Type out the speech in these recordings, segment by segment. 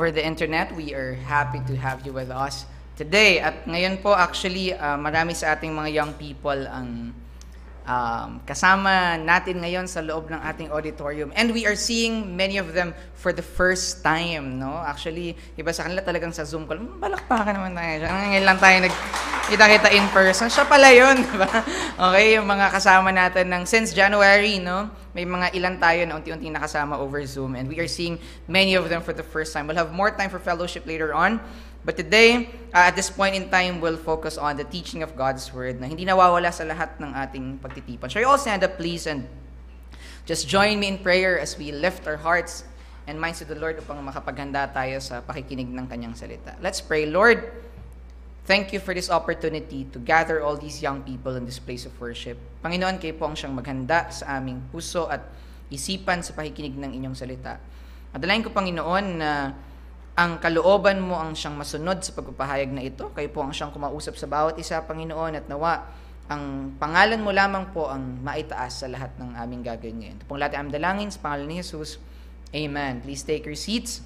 over the internet. We are happy to have you with us today. At ngayon po, actually, uh, marami sa ating mga young people ang um, kasama natin ngayon sa loob ng ating auditorium. And we are seeing many of them for the first time, no? Actually, iba sa kanila talagang sa Zoom call, balakpakan naman tayo. Ngayon lang tayo nagkita-kita in person. Siya pala yun, di ba? Okay, yung mga kasama natin ng since January, no? May mga ilan tayo na unti-unti nakasama over Zoom. And we are seeing many of them for the first time. We'll have more time for fellowship later on. But today, uh, at this point in time, we'll focus on the teaching of God's Word na hindi nawawala sa lahat ng ating pagtitipan. Shall you all stand up, please, and just join me in prayer as we lift our hearts and minds to the Lord upang makapaghanda tayo sa pakikinig ng Kanyang salita. Let's pray. Lord, thank you for this opportunity to gather all these young people in this place of worship. Panginoon, kayo po ang siyang maghanda sa aming puso at isipan sa pakikinig ng inyong salita. Adalain ko, Panginoon, na ang kalooban mo ang siyang masunod sa pagpapahayag na ito. Kayo po ang siyang kumausap sa bawat isa, Panginoon, at nawa ang pangalan mo lamang po ang maitaas sa lahat ng aming gagawin ngayon. Ito pong lahat ang dalangin sa pangalan ni Jesus. Amen. Please take your seats.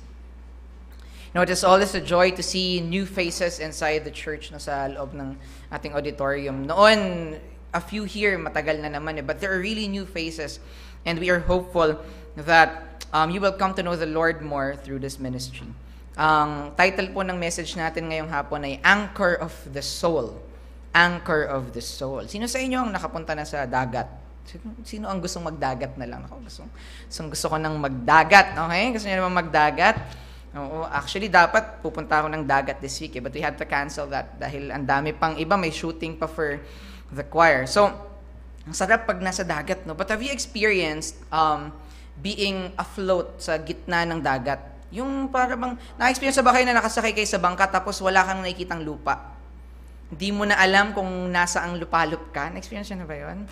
You know, it is always a joy to see new faces inside the church na sa loob ng ating auditorium. Noon, a few here, matagal na naman eh, but there are really new faces. And we are hopeful that um, you will come to know the Lord more through this ministry. Ang title po ng message natin ngayong hapon ay Anchor of the Soul. Anchor of the Soul. Sino sa inyo ang nakapunta na sa dagat? Sino ang gustong magdagat na lang? Ako, gusto, gusto ko nang magdagat. Okay? Gusto niyo naman magdagat? Oo, actually, dapat pupunta ako ng dagat this week. Eh, but we had to cancel that dahil ang dami pang iba. May shooting pa for the choir. So, ang sarap pag nasa dagat, no? But have you experienced um, being afloat sa gitna ng dagat? Yung para bang, na-experience ba kayo na nakasakay kayo sa bangka tapos wala kang nakikitang lupa? Hindi mo na alam kung nasa ang lupalup ka. Na-experience na ba yun?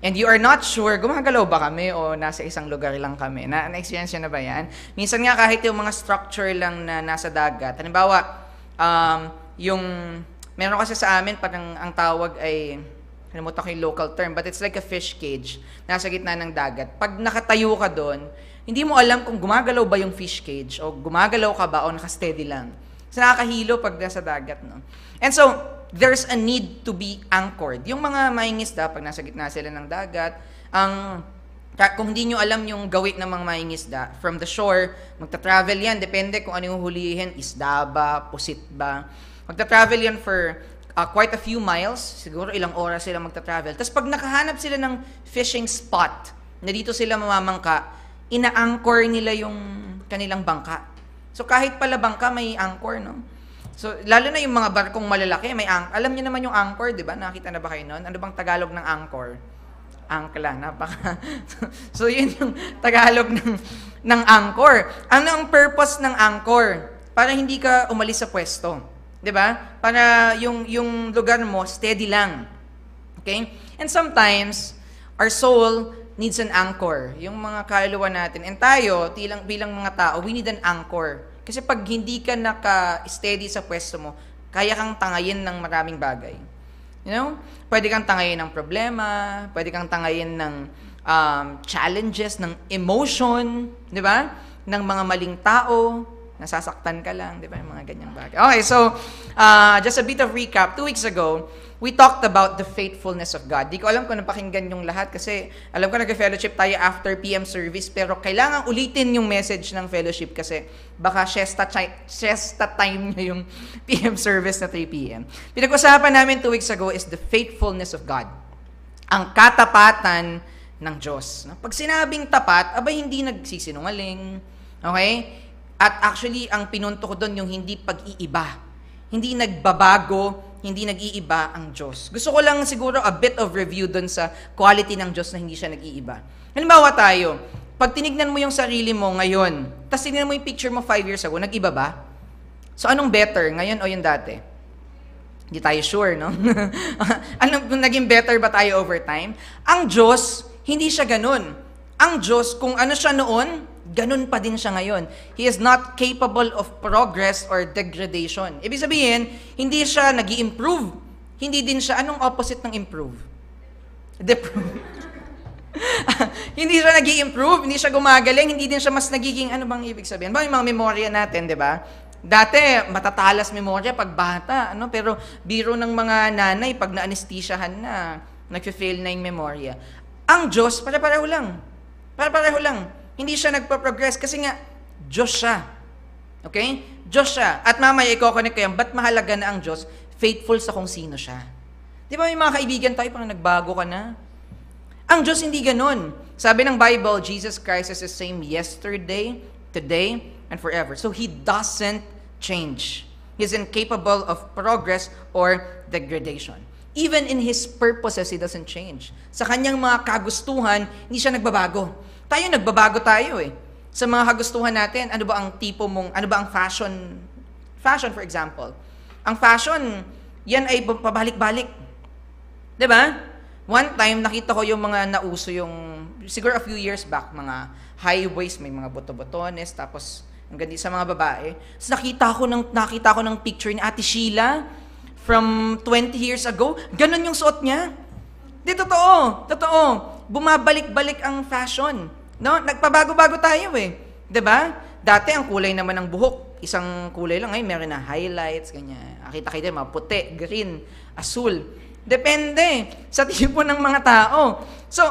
And you are not sure, gumagalaw ba kami o nasa isang lugar lang kami? Na, na-experience na ba yan? Minsan nga kahit yung mga structure lang na nasa dagat. Halimbawa, um, yung, meron kasi sa amin, parang ang tawag ay, kalimutan ko yung local term, but it's like a fish cage. Nasa gitna ng dagat. Pag nakatayo ka doon, hindi mo alam kung gumagalaw ba yung fish cage o gumagalaw ka ba o naka-steady lang. So, nakakahilo pag nasa dagat, no? And so, there's a need to be anchored. Yung mga maingisda, pag nasa gitna sila ng dagat, ang kung hindi nyo alam yung gawin ng mga maingisda, from the shore, magta-travel yan, depende kung ano yung hulihin, isda ba, pusit ba. Magta-travel yan for uh, quite a few miles, siguro ilang oras sila magta-travel. Tapos pag nakahanap sila ng fishing spot, na dito sila mamamangka, ina-anchor nila yung kanilang bangka. So kahit pala bangka may anchor, no? So lalo na yung mga barkong malalaki, may anchor. Alam niyo naman yung anchor, 'di ba? Nakita na ba kayo noon? Ano bang Tagalog ng anchor? Angkla, napaka. so yun yung Tagalog ng ng anchor. Ano ang purpose ng anchor? Para hindi ka umalis sa pwesto. 'Di ba? Para yung yung lugar mo steady lang. Okay? And sometimes our soul needs an anchor. Yung mga kaluluwa natin. And tayo, tilang, bilang mga tao, we need an anchor. Kasi pag hindi ka naka-steady sa pwesto mo, kaya kang tangayin ng maraming bagay. You know? Pwede kang tangayin ng problema, pwede kang tangayin ng um, challenges, ng emotion, di ba? Ng mga maling tao, nasasaktan ka lang, di ba? Yung mga ganyang bagay. Okay, so, uh, just a bit of recap. Two weeks ago, we talked about the faithfulness of God. Di ko alam kung napakinggan yung lahat kasi alam ko nag-fellowship tayo after PM service pero kailangan ulitin yung message ng fellowship kasi baka siesta, siesta time nyo yung PM service na 3 PM. Pinag-usapan namin two weeks ago is the faithfulness of God. Ang katapatan ng Diyos. Pag sinabing tapat, abay hindi nagsisinungaling. Okay? At actually, ang pinunto ko doon yung hindi pag-iiba. Hindi nagbabago hindi nag-iiba ang Diyos. Gusto ko lang siguro a bit of review dun sa quality ng Diyos na hindi siya nag-iiba. Halimbawa tayo, pag tinignan mo yung sarili mo ngayon, tapos tinignan mo yung picture mo five years ago, nag-iba ba? So anong better, ngayon o yung dati? Hindi tayo sure, no? anong naging better ba tayo over time? Ang Diyos, hindi siya ganun. Ang Diyos, kung ano siya noon, ganun pa din siya ngayon. He is not capable of progress or degradation. Ibig sabihin, hindi siya nag improve Hindi din siya, anong opposite ng improve? Deprove. hindi siya nag improve hindi siya gumagaling, hindi din siya mas nagiging, ano bang ibig sabihin? Ba, yung mga memorya natin, di ba? Dati, matatalas memorya pag bata, ano? pero biro ng mga nanay, pag na-anesthesiahan na, nag-fail na yung memorya. Ang Diyos, pare-pareho lang. Pare-pareho lang. Hindi siya nagpa-progress kasi nga, Diyos siya. Okay? Diyos siya. At mamaya, i-connect ko yan, ba't mahalaga na ang Diyos? Faithful sa kung sino siya. Di ba may mga kaibigan tayo, parang nagbago ka na? Ang Diyos hindi ganun. Sabi ng Bible, Jesus Christ is the same yesterday, today, and forever. So He doesn't change. He's incapable of progress or degradation. Even in His purposes, He doesn't change. Sa kanyang mga kagustuhan, hindi siya nagbabago. Tayo, nagbabago tayo eh. Sa mga kagustuhan natin, ano ba ang tipo mong, ano ba ang fashion, fashion for example. Ang fashion, yan ay pabalik-balik. ba? One time, nakita ko yung mga nauso yung, siguro a few years back, mga high waist, may mga boto-botones, tapos ang ganda sa mga babae. Tapos nakita ko ng, nakita ko ng picture ni Ate Sheila from 20 years ago. Ganon yung suot niya. Di, totoo. Totoo. Bumabalik-balik ang fashion. No? Nagpabago-bago tayo eh. 'Di ba? Dati ang kulay naman ng buhok, isang kulay lang ay meron na highlights, ganyan. Akita kita mga puti, green, asul. Depende sa tipo ng mga tao. So,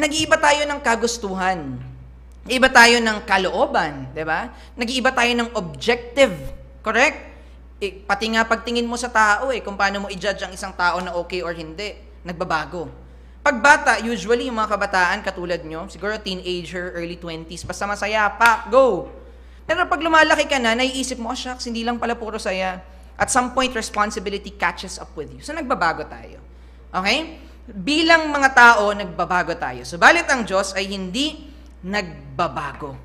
nag-iiba tayo ng kagustuhan. Nag-iiba tayo ng kalooban, di ba? Nag-iiba tayo ng objective. Correct? E, pati nga pagtingin mo sa tao eh, kung paano mo i-judge ang isang tao na okay or hindi, nagbabago. Pag bata, usually yung mga kabataan katulad nyo, siguro teenager, early 20s, basta masaya, pak, go! Pero pag lumalaki ka na, naiisip mo, oh shucks, hindi lang pala puro saya at some point, responsibility catches up with you. So, nagbabago tayo. Okay? Bilang mga tao, nagbabago tayo. So, balit ang Diyos ay hindi nagbabago.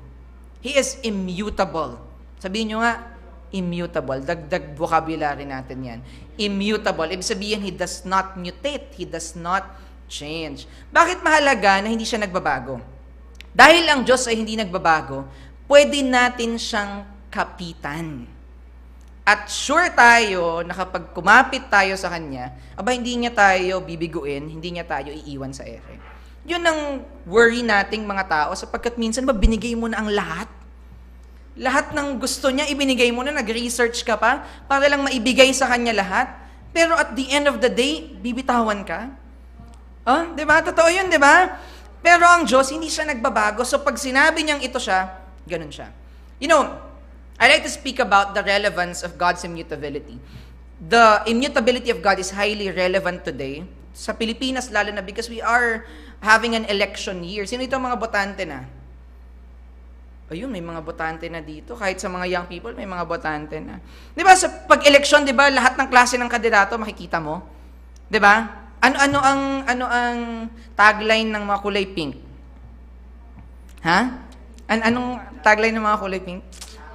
He is immutable. Sabihin nyo nga, immutable. Dagdag vocabulary natin yan. Immutable. Ibig sabihin, He does not mutate. He does not change. Bakit mahalaga na hindi siya nagbabago? Dahil ang Diyos ay hindi nagbabago, pwede natin siyang kapitan. At sure tayo na kapag kumapit tayo sa Kanya, aba hindi niya tayo bibiguin, hindi niya tayo iiwan sa ere. Yun ang worry nating mga tao sapagkat minsan ba mo na ang lahat? Lahat ng gusto niya, ibinigay mo na, nag-research ka pa para lang maibigay sa Kanya lahat. Pero at the end of the day, bibitawan ka? Oh, di ba? Totoo yun, di ba? Pero ang Diyos, hindi siya nagbabago. So pag sinabi niyang ito siya, ganun siya. You know, I like to speak about the relevance of God's immutability. The immutability of God is highly relevant today. Sa Pilipinas lalo na because we are having an election year. Sino itong mga botante na? Ayun, may mga botante na dito. Kahit sa mga young people, may mga botante na. Di ba, sa pag-election, di ba, lahat ng klase ng kandidato makikita mo? Di ba? Ano-ano ang, ano ang tagline ng mga kulay pink? Ha? An anong tagline ng mga kulay pink?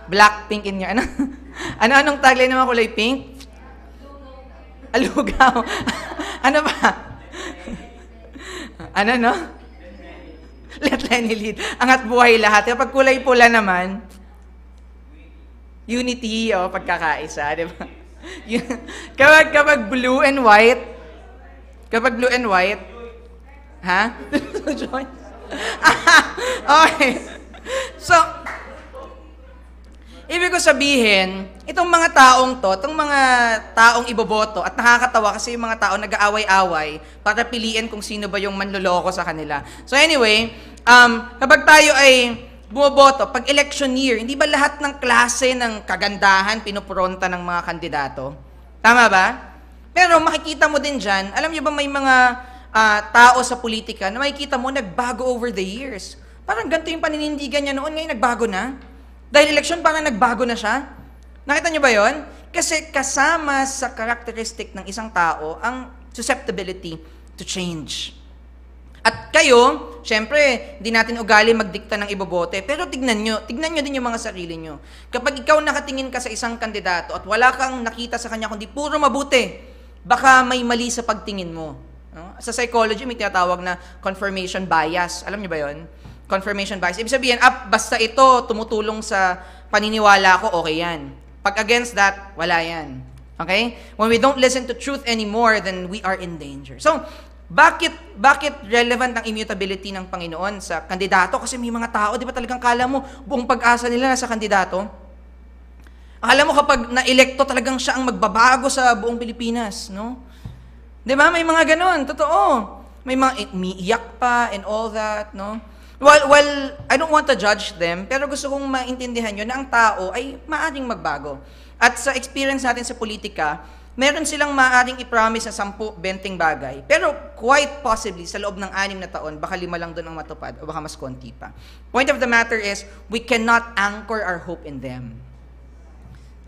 Black, pink in your, ano? ano anong tagline ng mga kulay pink? Alugaw. ano ba? ano, no? Let Lenny lead. Angat buhay lahat. Kapag kulay pula naman, unity o oh, pagkakaisa, di ba? kapag, kapag blue and white, kapag blue and white, ha? okay. So, Ibig ko sabihin, itong mga taong to, itong mga taong iboboto, at nakakatawa kasi yung mga tao nag-aaway-away para piliin kung sino ba yung manloloko sa kanila. So anyway, um, kapag tayo ay bumoboto, pag election year, hindi ba lahat ng klase ng kagandahan pinupronta ng mga kandidato? Tama ba? Pero makikita mo din dyan, alam niyo ba may mga uh, tao sa politika na makikita mo nagbago over the years. Parang ganito yung paninindigan niya noon, ngayon nagbago na. Dahil election, parang nagbago na siya. Nakita niyo ba yon? Kasi kasama sa characteristic ng isang tao ang susceptibility to change. At kayo, syempre, hindi natin ugali magdikta ng ibobote, pero tignan nyo, tignan nyo din yung mga sarili nyo. Kapag ikaw nakatingin ka sa isang kandidato at wala kang nakita sa kanya kundi puro mabuti, baka may mali sa pagtingin mo. No? Sa psychology, may tinatawag na confirmation bias. Alam niyo ba yon? confirmation bias. Ibig sabihin, ah, basta ito tumutulong sa paniniwala ko, okay yan. Pag against that, wala yan. Okay? When we don't listen to truth anymore, then we are in danger. So, Bakit bakit relevant ang immutability ng Panginoon sa kandidato? Kasi may mga tao, di ba talagang kala mo, buong pag-asa nila nasa kandidato? Akala mo kapag na-electo talagang siya ang magbabago sa buong Pilipinas, no? Di ba? May mga ganon, totoo. May mga umiiyak pa and all that, no? Well, well, I don't want to judge them, pero gusto kong maintindihan nyo na ang tao ay maaring magbago. At sa experience natin sa politika, meron silang maaring i-promise na 10, 20 bagay. Pero quite possibly, sa loob ng anim na taon, baka lima lang doon ang matupad o baka mas konti pa. Point of the matter is, we cannot anchor our hope in them.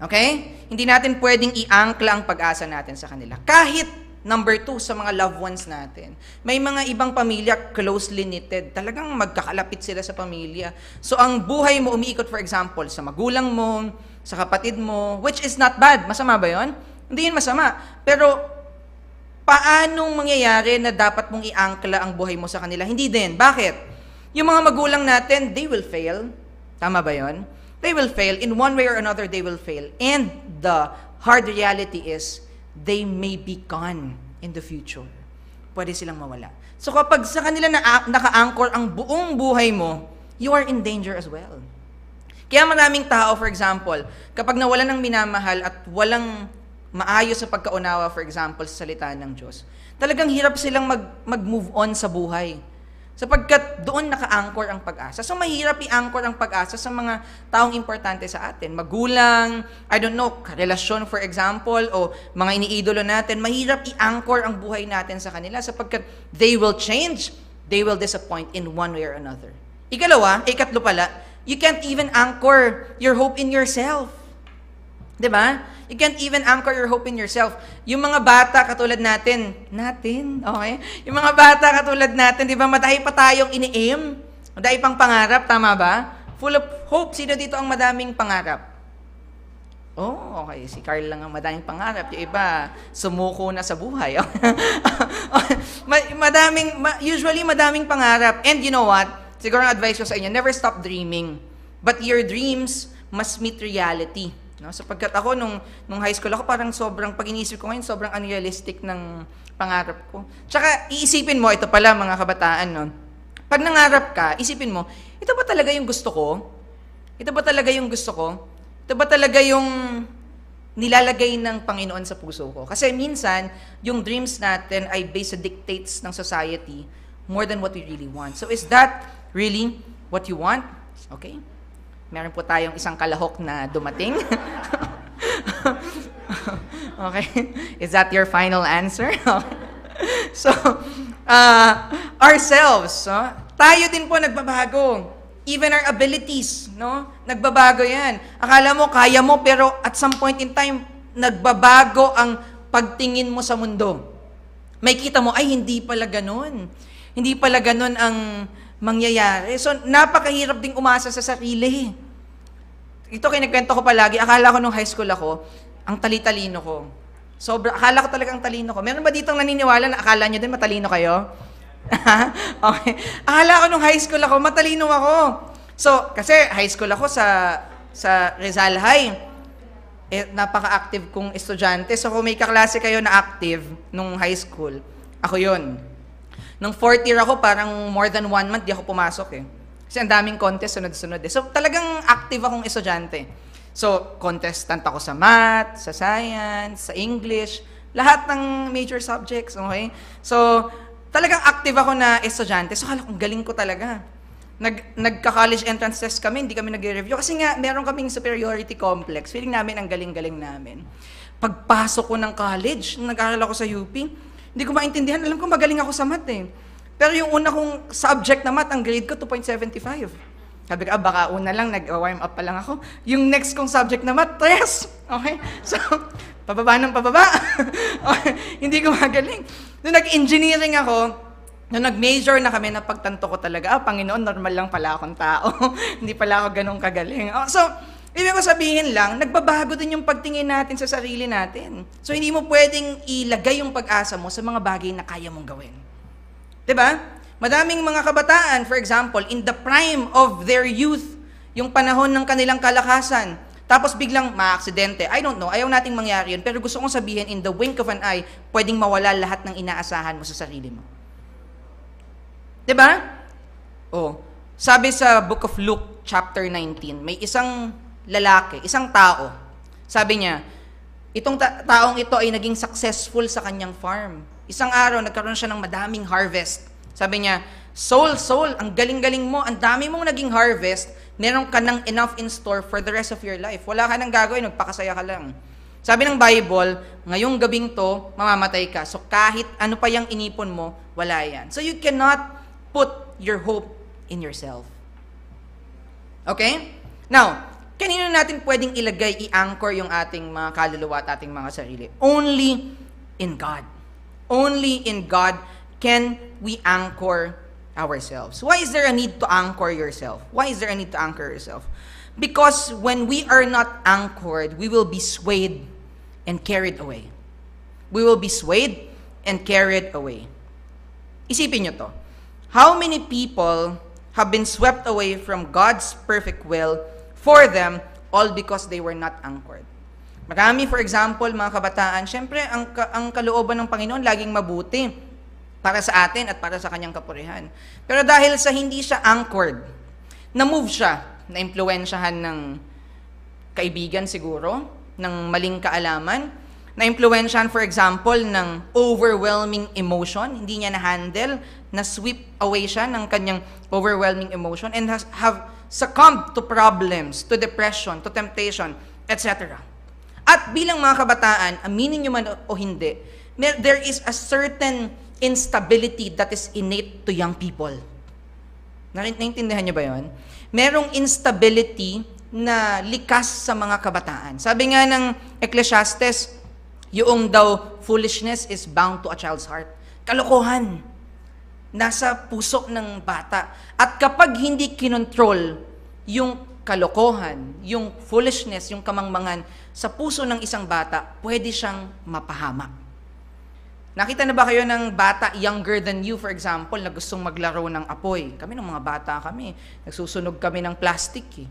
Okay? Hindi natin pwedeng i-angkla ang pag-asa natin sa kanila. Kahit number two, sa mga loved ones natin. May mga ibang pamilya closely knitted. Talagang magkakalapit sila sa pamilya. So, ang buhay mo umiikot, for example, sa magulang mo, sa kapatid mo, which is not bad. Masama ba yon? Hindi yun masama. Pero, paanong mangyayari na dapat mong i-angkla ang buhay mo sa kanila? Hindi din. Bakit? Yung mga magulang natin, they will fail. Tama ba yon? They will fail. In one way or another, they will fail. And the hard reality is, they may be gone in the future. Pwede silang mawala. So kapag sa kanila na naka-anchor ang buong buhay mo, you are in danger as well. Kaya maraming tao, for example, kapag nawalan ng minamahal at walang maayos sa pagkaunawa, for example, sa salita ng Diyos, talagang hirap silang mag, mag-move on sa buhay. Sapagkat doon naka-anchor ang pag-asa. So mahirap i-anchor ang pag-asa sa mga taong importante sa atin. Magulang, I don't know, relasyon for example, o mga iniidolo natin, mahirap i-anchor ang buhay natin sa kanila sapagkat they will change, they will disappoint in one way or another. Ikalawa, ikatlo pala, you can't even anchor your hope in yourself. 'Di ba? You can't even anchor your hope in yourself. Yung mga bata katulad natin, natin, okay? Yung mga bata katulad natin, 'di ba, madahi pa tayong ini-aim. Madahi pang pangarap, tama ba? Full of hope. Sino dito ang madaming pangarap? Oh, okay. Si Carl lang ang madaming pangarap. Yung iba, sumuko na sa buhay. madaming, usually madaming pangarap. And you know what? Siguro ang advice ko sa inyo, never stop dreaming. But your dreams must meet reality. No? Sapagkat ako, nung, nung high school ako, parang sobrang, pag inisip ko ngayon, sobrang unrealistic ng pangarap ko. Tsaka, iisipin mo, ito pala mga kabataan, no? Pag nangarap ka, isipin mo, ito ba talaga yung gusto ko? Ito ba talaga yung gusto ko? Ito ba talaga yung nilalagay ng Panginoon sa puso ko? Kasi minsan, yung dreams natin ay based sa dictates ng society more than what we really want. So is that really what you want? Okay? Meron po tayong isang kalahok na dumating. okay? Is that your final answer? so, uh, ourselves, no? tayo din po nagbabago. Even our abilities, no? Nagbabago yan. Akala mo, kaya mo, pero at some point in time, nagbabago ang pagtingin mo sa mundo. May kita mo, ay, hindi pala ganun. Hindi pala ganun ang mangyayari. So, napakahirap ding umasa sa sarili. Ito kinikwento ko palagi, akala ko nung high school ako, ang tali-talino ko. Sobra, akala ko talagang talino ko. Meron ba ditong naniniwala na akala nyo din matalino kayo? okay. Akala ko nung high school ako, matalino ako. So, kasi high school ako sa sa Rizal High. Eh, napaka-active kong estudyante. So, kung may kaklase kayo na active nung high school, ako yon Nung fourth year ako, parang more than one month, di ako pumasok eh. Kasi ang daming contest, sunod-sunod eh. So, talagang active akong estudyante. So, contestant ako sa math, sa science, sa English, lahat ng major subjects, okay? So, talagang active ako na estudyante. So, kala kong galing ko talaga. Nag, nagka-college entrance test kami, hindi kami nag-review. Kasi nga, meron kaming superiority complex. Feeling namin ang galing-galing namin. Pagpasok ko ng college, nag-aaral ako sa UP, hindi ko maintindihan. Alam ko, magaling ako sa math eh. Pero yung una kong subject na math, ang grade ko, 2.75. Sabi ko, ah, baka una lang, nag-warm up pa lang ako. Yung next kong subject na math, 3. Okay? So, pababa ng pababa. okay. Hindi ko magaling. Nung nag-engineering ako, nung nag-major na kami, napagtanto ko talaga, ah, Panginoon, normal lang pala akong tao. Hindi pala ako ganun kagaling. Oh, so, Ibig ko sabihin lang, nagbabago din yung pagtingin natin sa sarili natin. So, hindi mo pwedeng ilagay yung pag-asa mo sa mga bagay na kaya mong gawin. ba? Diba? Madaming mga kabataan, for example, in the prime of their youth, yung panahon ng kanilang kalakasan, tapos biglang maaksidente. I don't know, ayaw nating mangyari yun. Pero gusto kong sabihin, in the wink of an eye, pwedeng mawala lahat ng inaasahan mo sa sarili mo. 'Di ba? Oh, sabi sa book of Luke chapter 19, may isang lalaki, isang tao. Sabi niya, itong ta- taong ito ay naging successful sa kanyang farm. Isang araw, nagkaroon siya ng madaming harvest. Sabi niya, Soul, soul, ang galing-galing mo, ang dami mong naging harvest, meron ka ng enough in store for the rest of your life. Wala ka nang gagawin, magpakasaya ka lang. Sabi ng Bible, ngayong gabing to, mamamatay ka. So kahit ano pa yung inipon mo, wala yan. So you cannot put your hope in yourself. Okay? Now, kanino natin pwedeng ilagay, i-anchor yung ating mga kaluluwa at ating mga sarili? Only in God. Only in God can we anchor ourselves. Why is there a need to anchor yourself? Why is there a need to anchor yourself? Because when we are not anchored, we will be swayed and carried away. We will be swayed and carried away. Isipin nyo to. How many people have been swept away from God's perfect will for them all because they were not anchored? Marami, for example, mga kabataan, syempre, ang, ang kalooban ng Panginoon laging mabuti para sa atin at para sa kanyang kapurihan. Pero dahil sa hindi siya anchored, na-move siya, na-impluensyahan ng kaibigan siguro, ng maling kaalaman, na-impluensyahan, for example, ng overwhelming emotion, hindi niya na-handle, na-sweep away siya ng kanyang overwhelming emotion, and has, have succumbed to problems, to depression, to temptation, etc. At bilang mga kabataan, aminin nyo man o hindi, there is a certain instability that is innate to young people. Naintindihan niyo ba yon? Merong instability na likas sa mga kabataan. Sabi nga ng Ecclesiastes, yung daw foolishness is bound to a child's heart. Kalokohan. Nasa puso ng bata. At kapag hindi kinontrol yung kalokohan, yung foolishness, yung kamangmangan sa puso ng isang bata, pwede siyang mapahamak. Nakita na ba kayo ng bata younger than you, for example, na gustong maglaro ng apoy? Kami ng mga bata kami, nagsusunog kami ng plastic eh.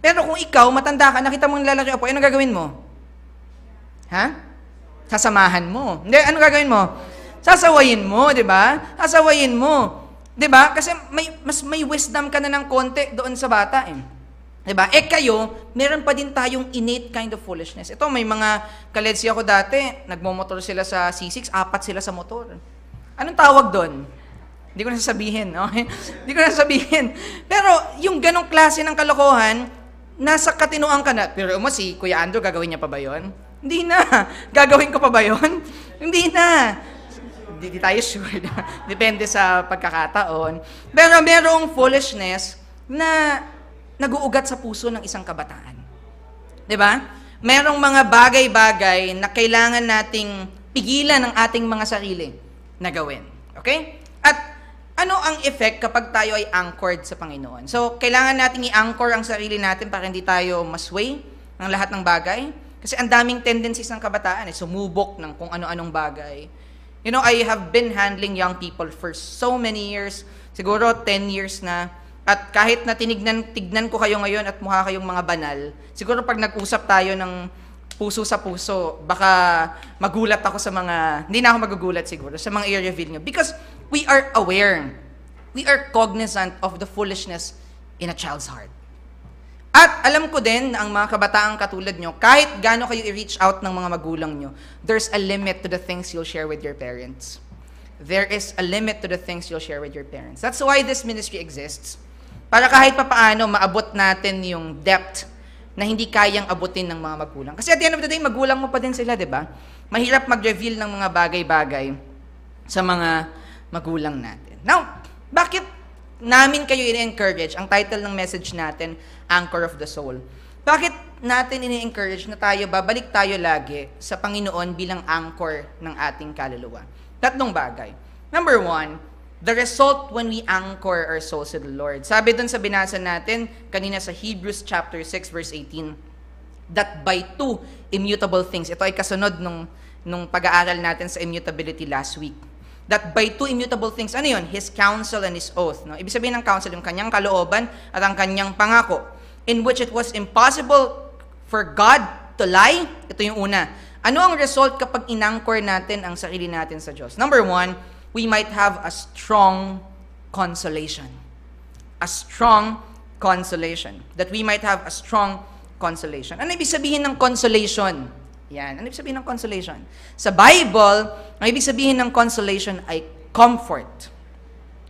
Pero kung ikaw, matanda ka, nakita mo lalaki apoy, ano gagawin mo? Ha? Sasamahan mo. Hindi, ano gagawin mo? Sasawayin mo, di ba? Sasawayin mo. Di ba? Kasi may, mas may wisdom ka na ng konti doon sa bata eh. Diba? Eh kayo, meron pa din tayong innate kind of foolishness. Ito, may mga kaledsi ako dati, nagmomotor sila sa C6, apat sila sa motor. Anong tawag doon? Hindi ko na sasabihin, okay? Hindi ko na sasabihin. Pero yung ganong klase ng kalokohan, nasa katinuan ka na. Pero mo si Kuya Andrew, gagawin niya pa ba yon? Hindi na. Gagawin ko pa ba yon? Hindi na. Hindi tayo sure. Depende sa pagkakataon. Pero merong foolishness na nag-uugat sa puso ng isang kabataan. 'Di ba? Merong mga bagay-bagay na kailangan nating pigilan ng ating mga sarili na gawin. Okay? At ano ang effect kapag tayo ay anchored sa Panginoon? So, kailangan nating i-anchor ang sarili natin para hindi tayo masway ng lahat ng bagay. Kasi ang daming tendencies ng kabataan, eh, sumubok ng kung ano-anong bagay. You know, I have been handling young people for so many years, siguro 10 years na, at kahit na tinignan, tignan ko kayo ngayon at mukha kayong mga banal, siguro pag nag-usap tayo ng puso sa puso, baka magulat ako sa mga, hindi na ako magugulat siguro, sa mga i-reveal nyo. Because we are aware, we are cognizant of the foolishness in a child's heart. At alam ko din na ang mga kabataang katulad nyo, kahit gaano kayo i-reach out ng mga magulang nyo, there's a limit to the things you'll share with your parents. There is a limit to the things you'll share with your parents. That's why this ministry exists para kahit papaano maabot natin yung depth na hindi kayang abutin ng mga magulang. Kasi at the end of the day, magulang mo pa din sila, di ba? Mahirap mag-reveal ng mga bagay-bagay sa mga magulang natin. Now, bakit namin kayo ini-encourage? Ang title ng message natin, Anchor of the Soul. Bakit natin ini-encourage na tayo, babalik tayo lagi sa Panginoon bilang anchor ng ating kaluluwa? Tatlong bagay. Number one, the result when we anchor our souls to the Lord. Sabi dun sa binasa natin kanina sa Hebrews chapter 6 verse 18, that by two immutable things, ito ay kasunod nung, nung pag-aaral natin sa immutability last week, that by two immutable things, ano yun? His counsel and His oath. No? Ibig sabihin ng counsel, yung kanyang kalooban at ang kanyang pangako, in which it was impossible for God to lie. Ito yung una. Ano ang result kapag inangkor natin ang sarili natin sa Diyos? Number one, we might have a strong consolation. A strong consolation. That we might have a strong consolation. Ano ibig sabihin ng consolation? Yan. Ano ibig sabihin ng consolation? Sa Bible, ang ibig sabihin ng consolation ay comfort.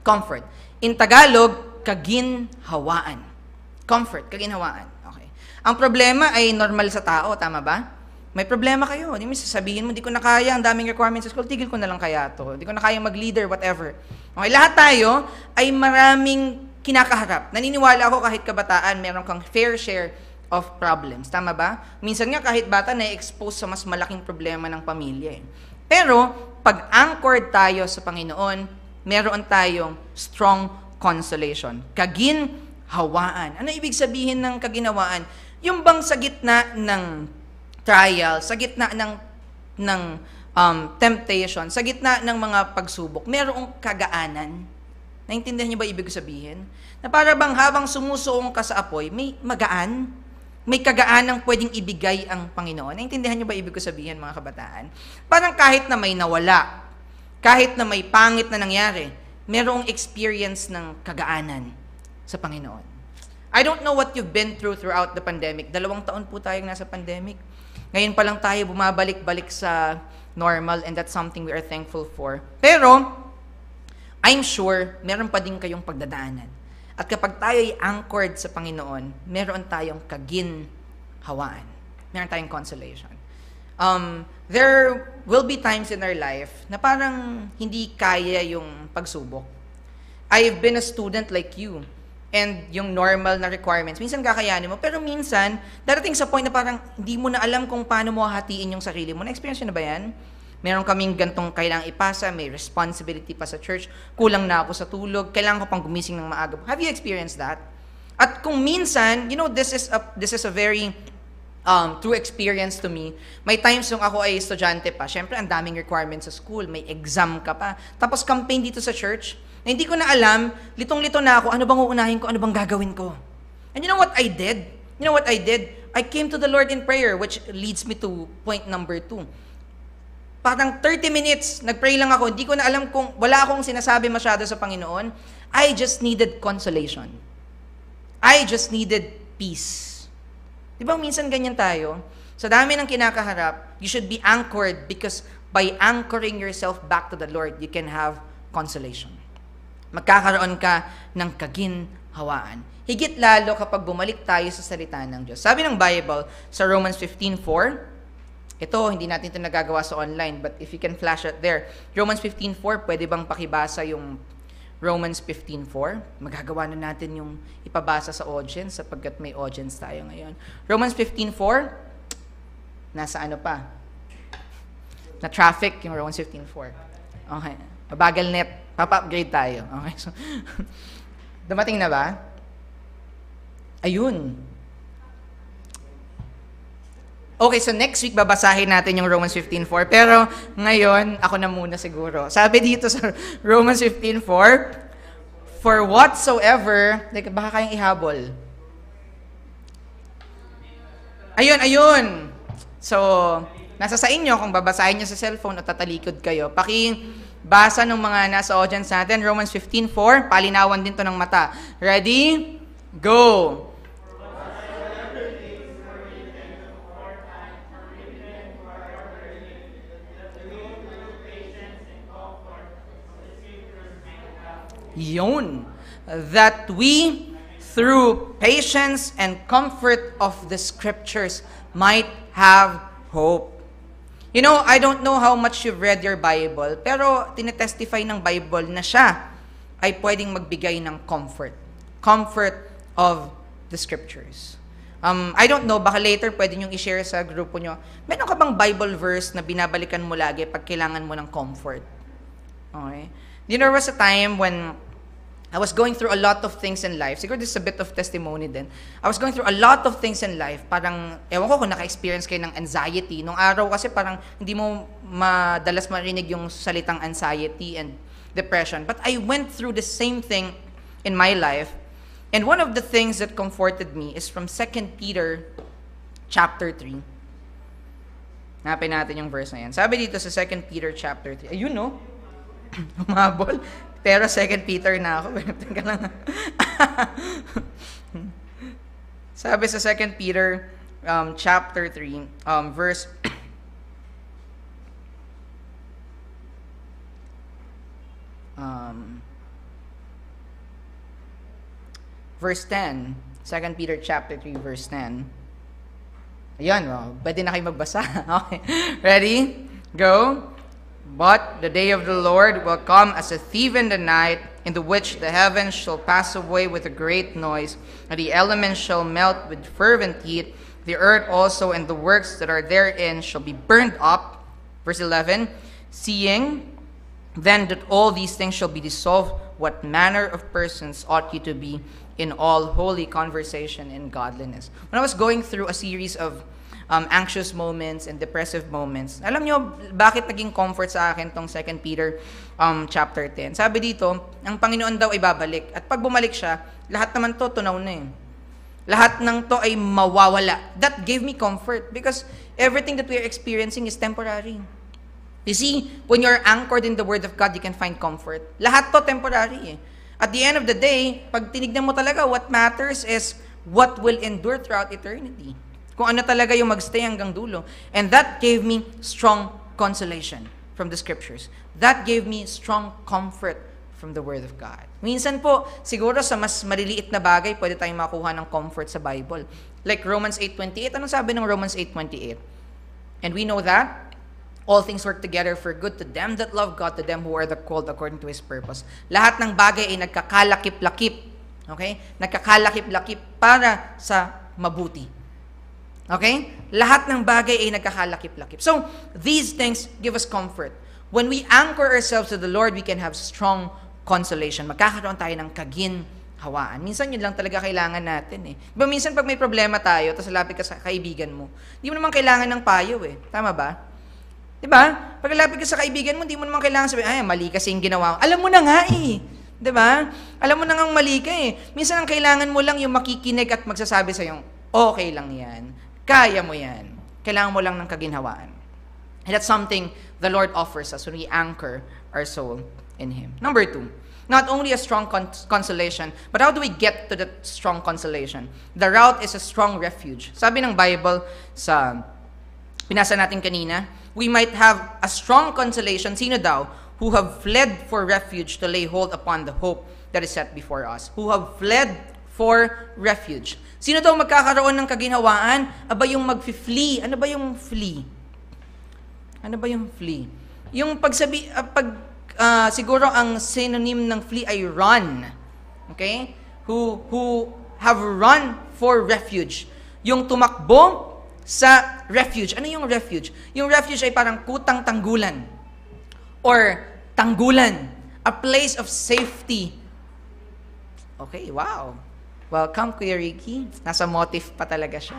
Comfort. In Tagalog, kaginhawaan. Comfort, kaginhawaan. Okay. Ang problema ay normal sa tao, tama ba? May problema kayo. Hindi mo sasabihin mo, di ko na kaya, ang daming requirements sa school, tigil ko na lang kaya to. Di ko na kaya mag-leader, whatever. Okay, lahat tayo ay maraming kinakaharap. Naniniwala ako kahit kabataan, meron kang fair share of problems. Tama ba? Minsan nga kahit bata na-expose sa mas malaking problema ng pamilya. Eh. Pero, pag anchored tayo sa Panginoon, meron tayong strong consolation. Kaginhawaan. Ano ibig sabihin ng kaginawaan? Yung bang sa gitna ng trial, sa gitna ng, ng um, temptation, sa gitna ng mga pagsubok, merong kagaanan. Naintindihan niyo ba ibig sabihin? Na para bang habang sumusuong ka sa apoy, may magaan, may kagaanang pwedeng ibigay ang Panginoon. Naintindihan niyo ba ibig sabihin, mga kabataan? Parang kahit na may nawala, kahit na may pangit na nangyari, merong experience ng kagaanan sa Panginoon. I don't know what you've been through throughout the pandemic. Dalawang taon po tayong nasa pandemic. Ngayon pa lang tayo bumabalik-balik sa normal and that's something we are thankful for. Pero, I'm sure, meron pa din kayong pagdadaanan. At kapag tayo ay anchored sa Panginoon, meron tayong kaginhawaan. Meron tayong consolation. Um, there will be times in our life na parang hindi kaya yung pagsubok. I've been a student like you and yung normal na requirements. Minsan kakayanin mo, pero minsan, darating sa point na parang hindi mo na alam kung paano mo hatiin yung sarili mo. Na-experience na ba yan? Meron kaming gantong kailangang ipasa, may responsibility pa sa church, kulang na ako sa tulog, kailangan ko pang gumising ng maaga. Have you experienced that? At kung minsan, you know, this is a, this is a very um, true experience to me. May times nung ako ay estudyante pa, syempre ang daming requirements sa school, may exam ka pa. Tapos campaign dito sa church, na hindi ko na alam, litong-lito na ako, ano bang uunahin ko, ano bang gagawin ko. And you know what I did? You know what I did? I came to the Lord in prayer, which leads me to point number two. Parang 30 minutes, nagpray lang ako, hindi ko na alam kung, wala akong sinasabi masyado sa Panginoon. I just needed consolation. I just needed peace. Di ba minsan ganyan tayo? Sa dami ng kinakaharap, you should be anchored because by anchoring yourself back to the Lord, you can have consolation magkakaroon ka ng kaginhawaan. Higit lalo kapag bumalik tayo sa salita ng Diyos. Sabi ng Bible sa Romans 15.4, ito, hindi natin ito nagagawa sa online, but if you can flash it there. Romans 15.4, pwede bang pakibasa yung Romans 15.4? Magagawa na natin yung ipabasa sa audience sapagkat may audience tayo ngayon. Romans 15.4, nasa ano pa? Na traffic yung Romans 15.4. Okay. Mabagal net. Papa-upgrade tayo. Okay, so, dumating na ba? Ayun. Okay, so next week babasahin natin yung Romans 15.4. Pero ngayon, ako na muna siguro. Sabi dito sa Romans 15.4, For whatsoever, like, baka kayang ihabol. Ayun, ayun. So, nasa sa inyo kung babasahin nyo sa cellphone o tatalikod kayo. Paki Basa ng mga nasa audience natin, Romans 15.4, palinawan din to ng mata. Ready? Go! Yun. That we, through patience and comfort of the scriptures, might have hope. You know, I don't know how much you've read your Bible, pero tinetestify ng Bible na siya ay pwedeng magbigay ng comfort. Comfort of the scriptures. Um, I don't know, baka later pwede nyo i-share sa grupo nyo. Meron ka bang Bible verse na binabalikan mo lagi pag kailangan mo ng comfort? Okay? You know, there was a time when I was going through a lot of things in life. Siguro this is a bit of testimony din. I was going through a lot of things in life. Parang, ewan ko kung naka-experience kayo ng anxiety. Nung araw kasi parang hindi mo madalas marinig yung salitang anxiety and depression. But I went through the same thing in my life. And one of the things that comforted me is from 2 Peter chapter 3. Hanapin natin yung verse na yan. Sabi dito sa 2 Peter chapter 3. Ayun no? Humabol. Pero 2 Peter na ako. Teka lang. Sabi sa 2 Peter um, chapter 3, um, verse um, verse 10. 2 Peter chapter 3, verse 10. Ayan, oh, pwede na kayo magbasa. okay. Ready? Go. But the day of the Lord will come as a thief in the night, in the which the heavens shall pass away with a great noise, and the elements shall melt with fervent heat. The earth also and the works that are therein shall be burned up. Verse 11 Seeing then that all these things shall be dissolved, what manner of persons ought you to be in all holy conversation and godliness? When I was going through a series of um, anxious moments and depressive moments, alam nyo, bakit naging comfort sa akin tong 2 Peter um, chapter 10? Sabi dito, ang Panginoon daw ay babalik. At pag bumalik siya, lahat naman to tunaw na eh. Lahat ng to ay mawawala. That gave me comfort because everything that we are experiencing is temporary. You see, when you're anchored in the Word of God, you can find comfort. Lahat to temporary eh. At the end of the day, pag tinignan mo talaga, what matters is what will endure throughout eternity. Kung ano talaga yung magstay hanggang dulo. And that gave me strong consolation from the Scriptures. That gave me strong comfort from the Word of God. Minsan po, siguro sa mas maliliit na bagay, pwede tayong makuha ng comfort sa Bible. Like Romans 8.28. Anong sabi ng Romans 8.28? And we know that all things work together for good to them that love God, to them who are the called according to His purpose. Lahat ng bagay ay nagkakalakip-lakip. Okay? Nagkakalakip-lakip para sa mabuti. Okay? Lahat ng bagay ay nagkakalakip-lakip. So, these things give us comfort. When we anchor ourselves to the Lord, we can have strong consolation. Magkakaroon tayo ng kagin hawaan. Minsan yun lang talaga kailangan natin eh. Diba minsan pag may problema tayo, tapos lapit ka sa kaibigan mo, hindi mo naman kailangan ng payo eh. Tama ba? Di ba? Pag lapit ka sa kaibigan mo, hindi mo naman kailangan sabihin, ay, mali kasi yung ginawa ko. Alam mo na nga eh. Di ba? Alam mo na nga mali ka eh. Minsan ang kailangan mo lang yung makikinig at magsasabi sa yung, okay lang yan. Kaya mo yan. Kailangan mo lang ng kaginhawaan. And that's something the Lord offers us when we anchor our soul in Him. Number two, not only a strong cons- consolation, but how do we get to that strong consolation? The route is a strong refuge. Sabi ng Bible sa pinasa natin kanina, we might have a strong consolation, sino daw? Who have fled for refuge to lay hold upon the hope that is set before us. Who have fled for refuge. Sino daw magkakaroon ng kaginhawaan? Aba yung mag-flee. Ano ba yung flee? Ano ba yung flee? Yung pagsabi, uh, pag, uh, siguro ang synonym ng flee ay run. Okay? Who, who have run for refuge. Yung tumakbo sa refuge. Ano yung refuge? Yung refuge ay parang kutang tanggulan. Or tanggulan. A place of safety. Okay, wow. Welcome, Kuya Ricky. Nasa motif pa talaga siya.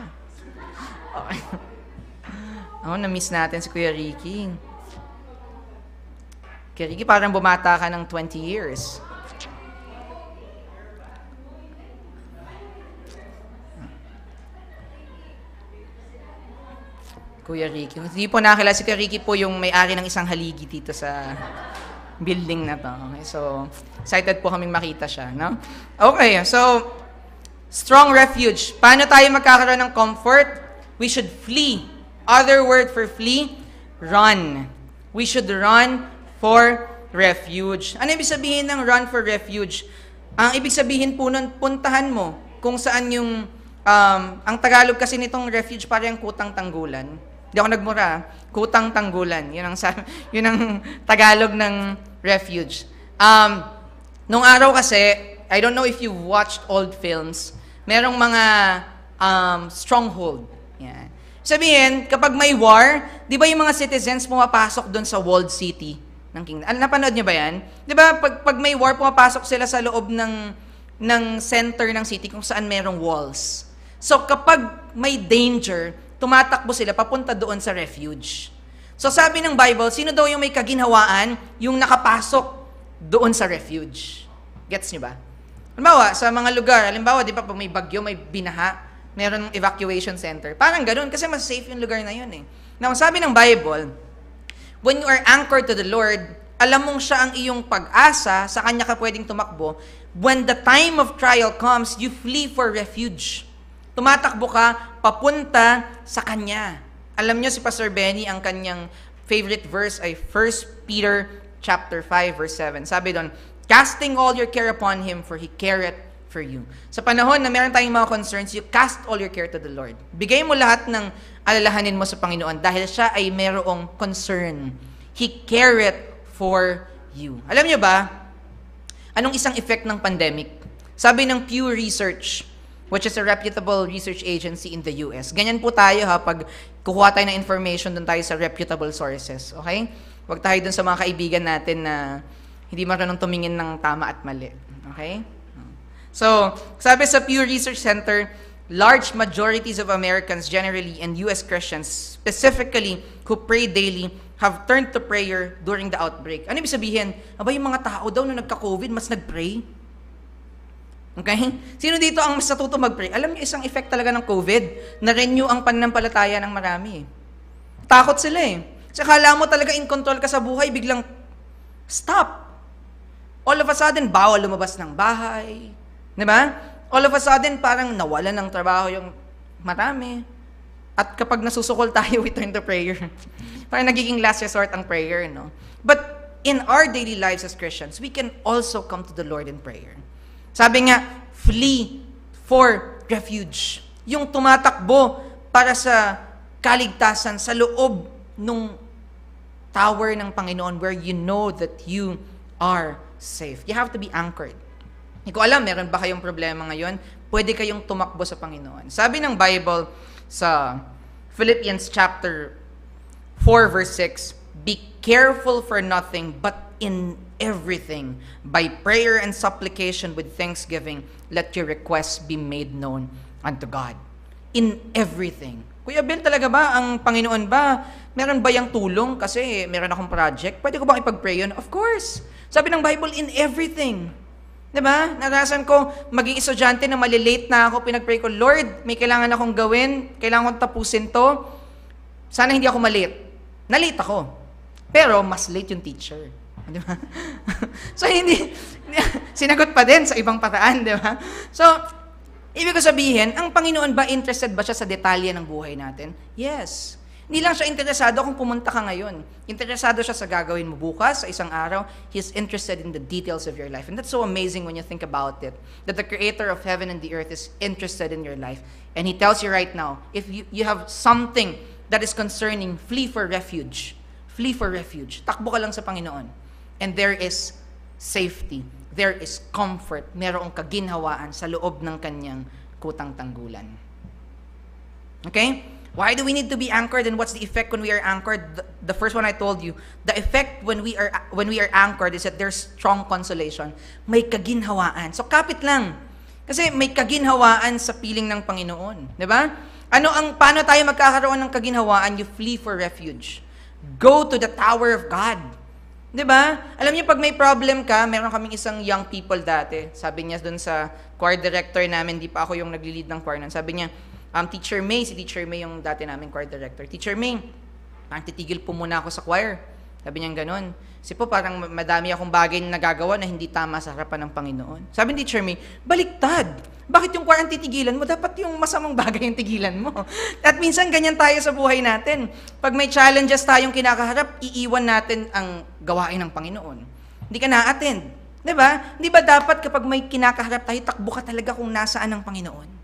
Okay. Oh, na-miss natin si Kuya Ricky. Kuya Ricky, parang bumata ka ng 20 years. Kuya Ricky. Hindi po nakakilala si Kuya Ricky po yung may-ari ng isang haligi dito sa building na to. Okay, so, excited po kaming makita siya, no? Okay, so, strong refuge. Paano tayo magkakaroon ng comfort? We should flee. Other word for flee, run. We should run for refuge. Ano ibig sabihin ng run for refuge? Ang ibig sabihin po nun, puntahan mo kung saan yung, um, ang Tagalog kasi nitong refuge parang kutang tanggulan. Hindi ako nagmura. Kutang tanggulan. Yun ang, yun ang Tagalog ng refuge. Um, nung araw kasi, I don't know if you've watched old films, merong mga um, stronghold. Yan. Sabihin, kapag may war, di ba yung mga citizens pumapasok doon sa walled city ng kingdom? Ano, napanood niyo ba yan? Di ba, pag, pag may war, pumapasok sila sa loob ng, ng center ng city kung saan merong walls. So, kapag may danger, tumatakbo sila papunta doon sa refuge. So sabi ng Bible, sino daw yung may kaginhawaan? Yung nakapasok doon sa refuge. Gets niyo ba? Halimbawa, sa mga lugar, halimbawa, di ba, pag may bagyo, may binaha, meron evacuation center. Parang ganun, kasi mas safe yung lugar na yun eh. Now, sabi ng Bible, when you are anchored to the Lord, alam mong siya ang iyong pag-asa, sa kanya ka pwedeng tumakbo, when the time of trial comes, you flee for refuge. Tumatakbo ka papunta sa kanya. Alam niyo si Pastor Benny, ang kanyang favorite verse ay 1 Peter chapter 5 verse 7. Sabi doon, casting all your care upon him for he careth for you. Sa panahon na meron tayong mga concerns, you cast all your care to the Lord. Bigay mo lahat ng alalahanin mo sa Panginoon dahil siya ay merong concern. He careth for you. Alam niyo ba, anong isang effect ng pandemic? Sabi ng Pew Research, which is a reputable research agency in the US. Ganyan po tayo ha, pag kukuha tayo ng information doon tayo sa reputable sources. Okay? Huwag tayo doon sa mga kaibigan natin na hindi marunong tumingin ng tama at mali. Okay? So, sabi sa Pew Research Center, large majorities of Americans generally and US Christians specifically who pray daily have turned to prayer during the outbreak. Ano ibig sabihin? Aba, yung mga tao daw na nagka-COVID, mas nag-pray. Okay? Sino dito ang mas natuto mag-pray? Alam niyo, isang effect talaga ng COVID, na-renew ang pananampalataya ng marami. Takot sila eh. Kasi akala mo talaga in control ka sa buhay, biglang stop. All of a sudden, bawal lumabas ng bahay. Di ba? All of a sudden, parang nawalan ng trabaho yung marami. At kapag nasusukol tayo, we turn to prayer. parang nagiging last resort ang prayer, no? But in our daily lives as Christians, we can also come to the Lord in prayer. Sabi nga, flee for refuge. Yung tumatakbo para sa kaligtasan sa loob ng tower ng Panginoon where you know that you are safe. You have to be anchored. Hindi ko alam, meron ba kayong problema ngayon? Pwede kayong tumakbo sa Panginoon. Sabi ng Bible sa Philippians chapter 4 verse 6, Be careful for nothing, but in everything, by prayer and supplication with thanksgiving, let your requests be made known unto God. In everything. Kuya Bill, talaga ba, ang Panginoon ba, meron ba yung tulong kasi meron akong project? Pwede ko bang ipag-pray yun? Of course. Sabi ng Bible, in everything. Di ba? Narasan ko, maging estudyante na malilate na ako, pinag-pray ko, Lord, may kailangan akong gawin, kailangan kong tapusin to. Sana hindi ako malate. Nalate ako. Pero, mas late yung teacher. Di ba? so, hindi, sinagot pa din sa ibang paraan, di ba? So, ibig ko sabihin, ang Panginoon ba interested ba siya sa detalye ng buhay natin? Yes. Hindi lang siya interesado kung pumunta ka ngayon. Interesado siya sa gagawin mo bukas, sa isang araw. He's interested in the details of your life. And that's so amazing when you think about it. That the creator of heaven and the earth is interested in your life. And he tells you right now, if you, you have something that is concerning, flee for refuge. Flee for refuge. Takbo ka lang sa Panginoon. And there is safety. There is comfort. Merong kaginhawaan sa loob ng kanyang kutang tanggulan. Okay? Why do we need to be anchored and what's the effect when we are anchored? The, the first one I told you, the effect when we are when we are anchored is that there's strong consolation. May kaginhawaan. So kapit lang. Kasi may kaginhawaan sa piling ng Panginoon, 'di ba? Ano ang paano tayo magkakaroon ng kaginhawaan? You flee for refuge. Go to the tower of God. 'Di ba? Alam niyo pag may problem ka, meron kaming isang young people dati. Sabi niya doon sa choir director namin, di pa ako yung nagli-lead ng choir nun. Sabi niya, um, Teacher May, si Teacher May yung dati namin choir director. Teacher May, parang titigil po muna ako sa choir. Sabi niya ganun. Kasi po parang madami akong bagay na nagagawa na hindi tama sa harapan ng Panginoon. Sabi ni Teacher May, baliktad. Bakit yung choir ang titigilan mo? Dapat yung masamang bagay yung tigilan mo. At minsan ganyan tayo sa buhay natin. Pag may challenges tayong kinakaharap, iiwan natin ang gawain ng Panginoon. Hindi ka na-attend. Di ba? Di ba dapat kapag may kinakaharap tayo, takbo ka talaga kung nasaan ang Panginoon?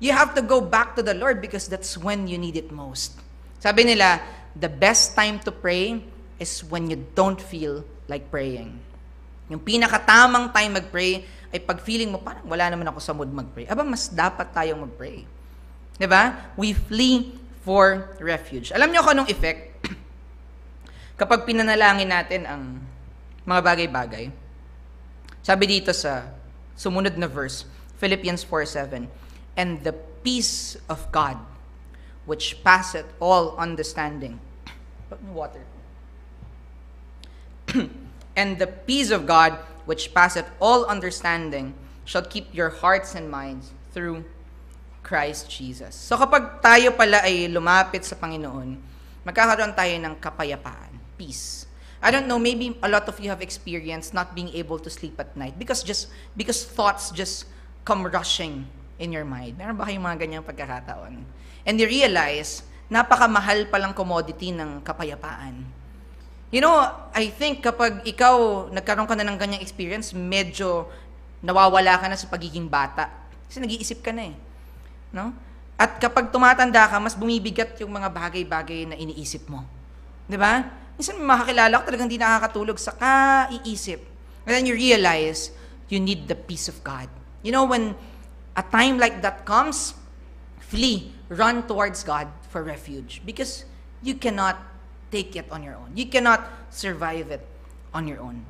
You have to go back to the Lord because that's when you need it most. Sabi nila, the best time to pray is when you don't feel like praying. Yung pinakatamang time mag-pray ay pag feeling mo, parang wala naman ako sa mood mag-pray. Aba, mas dapat tayong mag-pray. Ba? We flee for refuge. Alam niyo kung anong effect? Kapag pinanalangin natin ang mga bagay-bagay, sabi dito sa sumunod na verse, Philippians 4.7, And the peace of God, which passeth all understanding. Put me water. and the peace of God, which passeth all understanding, shall keep your hearts and minds through Christ Jesus. So kapag tayo pala ay lumapit sa Panginoon, magkakaroon tayo ng kapayapaan, peace. I don't know, maybe a lot of you have experienced not being able to sleep at night because just because thoughts just come rushing in your mind. Meron ba kayong mga ganyang pagkakataon? And you realize, napakamahal palang commodity ng kapayapaan. You know, I think kapag ikaw nagkaroon ka na ng ganyang experience, medyo nawawala ka na sa pagiging bata. Kasi nag-iisip ka na eh. No? At kapag tumatanda ka, mas bumibigat yung mga bagay-bagay na iniisip mo. Di ba? Minsan may makakilala ko talagang hindi nakakatulog sa kaiisip. And then you realize you need the peace of God. You know, when a time like that comes, flee, run towards God for refuge because you cannot take it on your own. You cannot survive it on your own.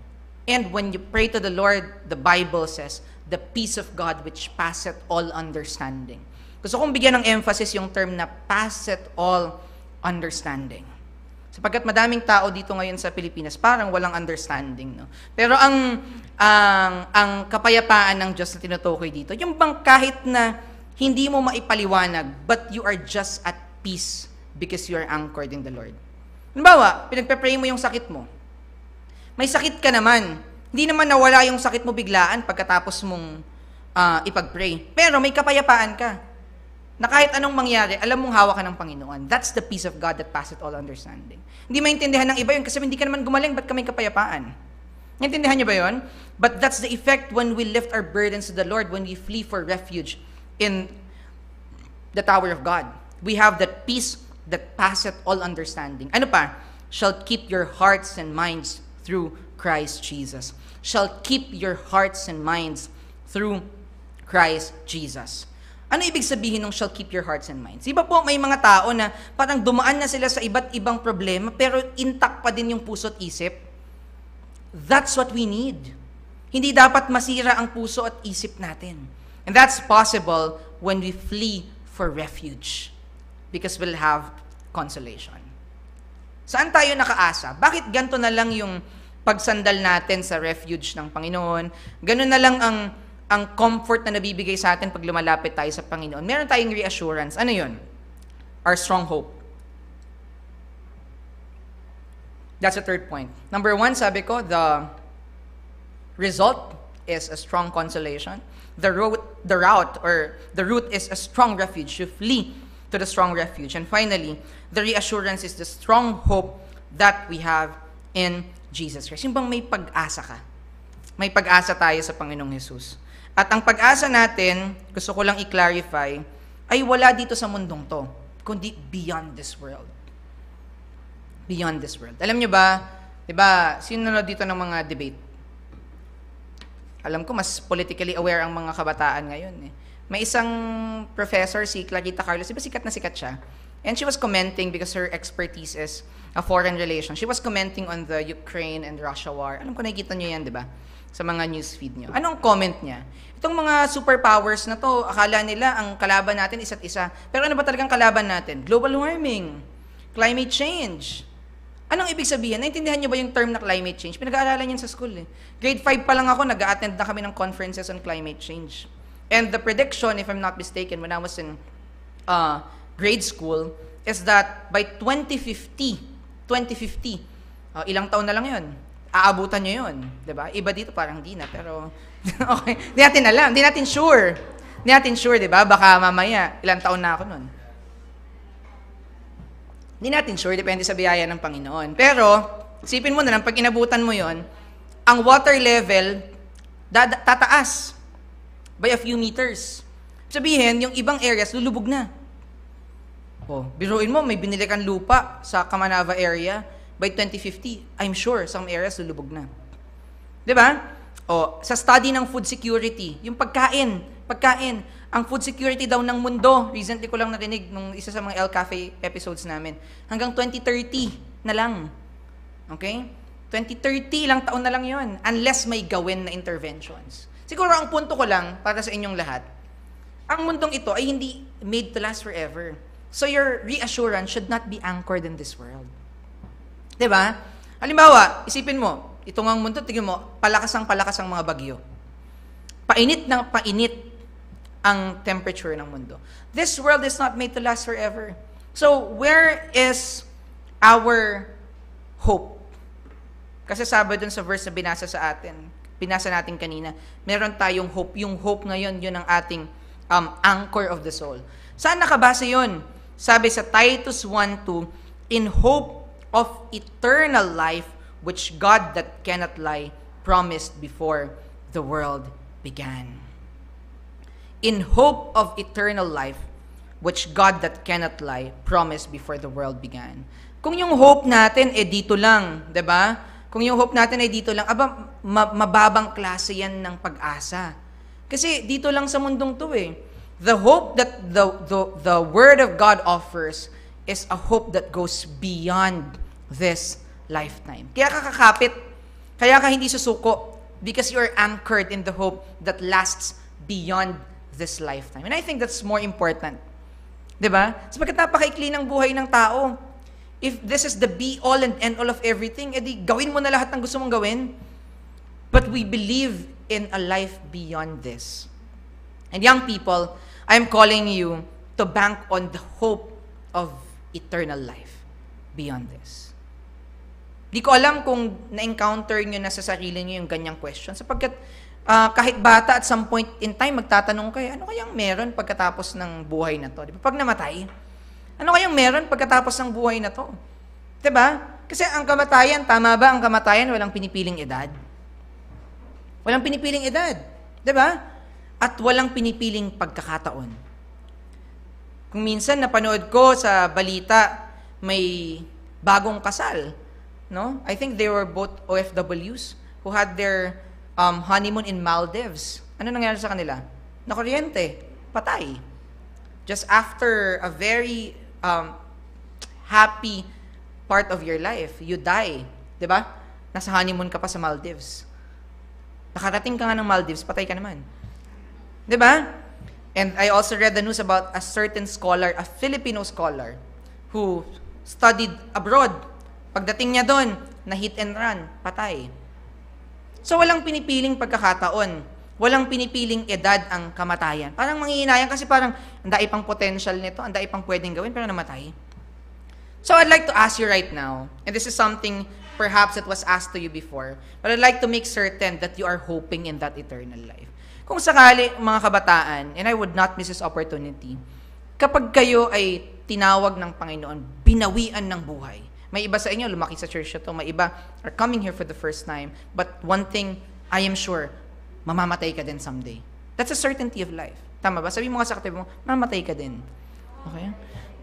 And when you pray to the Lord, the Bible says, the peace of God which passeth all understanding. Gusto kong bigyan ng emphasis yung term na passeth all understanding. Sapagkat madaming tao dito ngayon sa Pilipinas, parang walang understanding. No? Pero ang, ang, ang kapayapaan ng Diyos na tinutukoy dito, yung bang kahit na hindi mo maipaliwanag, but you are just at peace because you are anchored in the Lord. Halimbawa, pinagpe-pray mo yung sakit mo. May sakit ka naman. Hindi naman nawala yung sakit mo biglaan pagkatapos mong uh, ipag-pray. Pero may kapayapaan ka na kahit anong mangyari, alam mong hawak ka ng Panginoon. That's the peace of God that passeth all understanding. Hindi maintindihan ng iba yun kasi hindi ka naman gumaling, ba't ka may kapayapaan? Naintindihan niyo ba yun? But that's the effect when we lift our burdens to the Lord, when we flee for refuge in the tower of God. We have that peace that passeth all understanding. Ano pa? Shall keep your hearts and minds through Christ Jesus. Shall keep your hearts and minds through Christ Jesus. Ano ibig sabihin ng shall keep your hearts and minds? Iba po, may mga tao na parang dumaan na sila sa iba't ibang problema, pero intact pa din yung puso at isip. That's what we need. Hindi dapat masira ang puso at isip natin. And that's possible when we flee for refuge. Because we'll have consolation. Saan tayo nakaasa? Bakit ganto na lang yung pagsandal natin sa refuge ng Panginoon? Ganun na lang ang ang comfort na nabibigay sa atin pag lumalapit tayo sa Panginoon. Meron tayong reassurance. Ano yun? Our strong hope. That's the third point. Number one, sabi ko, the result is a strong consolation. The route, the route or the route is a strong refuge. You flee to the strong refuge. And finally, the reassurance is the strong hope that we have in Jesus Christ. Yung bang may pag-asa ka? May pag-asa tayo sa Panginoong Jesus. At ang pag-asa natin, gusto ko lang i-clarify, ay wala dito sa mundong to, kundi beyond this world. Beyond this world. Alam nyo ba, di ba, sino na dito ng mga debate? Alam ko, mas politically aware ang mga kabataan ngayon. Eh. May isang professor, si Clarita Carlos, di ba sikat na sikat siya? And she was commenting because her expertise is a foreign relation. She was commenting on the Ukraine and Russia war. Alam ko, nakikita nyo yan, di ba? sa mga news feed nyo. Anong comment niya? Itong mga superpowers na to, akala nila ang kalaban natin isa't isa. Pero ano ba talagang kalaban natin? Global warming, climate change. Anong ibig sabihin? Naintindihan niyo ba yung term na climate change? Pinag-aaralan niyan sa school eh. Grade 5 pa lang ako, nag-attend na kami ng conferences on climate change. And the prediction, if I'm not mistaken, when I was in uh, grade school, is that by 2050, 2050, uh, ilang taon na lang yun, aabutan nyo yun. ba? Diba? Iba dito parang di na, pero okay. Hindi natin alam. Hindi natin sure. Hindi natin sure, di ba? Baka mamaya, ilang taon na ako nun. Hindi natin sure, depende sa biyaya ng Panginoon. Pero, sipin mo na lang, pag inabutan mo yon ang water level, tataas by a few meters. Sabihin, yung ibang areas, lulubog na. Oh, biruin mo, may binili kang lupa sa Kamanava area, by 2050, I'm sure some areas lulubog na. 'Di ba? O sa study ng food security, yung pagkain, pagkain, ang food security daw ng mundo, recently ko lang narinig nung isa sa mga El Cafe episodes namin, hanggang 2030 na lang. Okay? 2030 lang taon na lang 'yon unless may gawin na interventions. Siguro ang punto ko lang para sa inyong lahat, ang mundong ito ay hindi made to last forever. So your reassurance should not be anchored in this world. ba? Halimbawa, isipin mo, itong ang mundo, tingin mo, palakas ang palakas ang mga bagyo. Painit ng painit ang temperature ng mundo. This world is not made to last forever. So, where is our hope? Kasi sabi dun sa verse na binasa sa atin, binasa natin kanina, meron tayong hope. Yung hope ngayon, yun ang ating um, anchor of the soul. Saan nakabase yun? Sabi sa Titus 1.2, In hope of eternal life, which God that cannot lie promised before the world began. In hope of eternal life, which God that cannot lie promised before the world began. Kung yung hope natin eh dito lang, 'di ba? Kung yung hope natin ay dito lang, aba ma- mababang klase 'yan ng pag-asa. Kasi dito lang sa mundong 'to eh. The hope that the the the word of God offers is a hope that goes beyond this lifetime. Kaya ka kakapit, kaya ka hindi susuko because you are anchored in the hope that lasts beyond this lifetime. And I think that's more important. 'Di ba? Sapagkat napakaikli ng buhay ng tao. If this is the be all and end all of everything, edi gawin mo na lahat ng gusto mong gawin. But we believe in a life beyond this. And young people, I'm calling you to bank on the hope of eternal life beyond this. Di ko alam kung na-encounter nyo na sa sarili nyo yung ganyang question. Sapagkat uh, kahit bata at some point in time, magtatanong kayo, ano kayang meron pagkatapos ng buhay na to? Di ba? Pag namatay, ano kayang meron pagkatapos ng buhay na to? ba? Kasi ang kamatayan, tama ba ang kamatayan walang pinipiling edad? Walang pinipiling edad. ba? At walang pinipiling pagkakataon. Kung minsan napanood ko sa balita, may bagong kasal, no? I think they were both OFWs who had their um, honeymoon in Maldives. Ano nangyari sa kanila? Nakuryente, patay. Just after a very um, happy part of your life. You die. Di ba? Nasa honeymoon ka pa sa Maldives. Nakarating ka nga ng Maldives, patay ka naman. Ba? And I also read the news about a certain scholar, a Filipino scholar, who studied abroad. Pagdating niya doon, na hit and run, patay. So walang pinipiling pagkakataon Walang pinipiling edad ang kamatayan. Parang manghihinayan kasi parang ang dai pang potential nito, ang dai pang pwedeng gawin, pero namatay. So I'd like to ask you right now, and this is something perhaps that was asked to you before, but I'd like to make certain that you are hoping in that eternal life. Kung sakali, mga kabataan, and I would not miss this opportunity, kapag kayo ay tinawag ng Panginoon, binawian ng buhay. May iba sa inyo, lumaki sa church to, may iba are coming here for the first time, but one thing I am sure, mamamatay ka din someday. That's a certainty of life. Tama ba? Sabi mo nga sa katabi mo, mamamatay ka din. Okay?